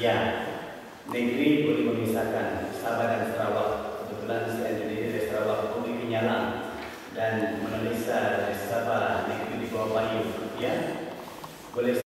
Ya, negeri boleh memisahkan Sabah dan Sarawak. Kebetulan saya Indonesia dari Sarawak memiliki Nyalang dan menelisa dari Sabah negeri di bawah payung. Ya, boleh.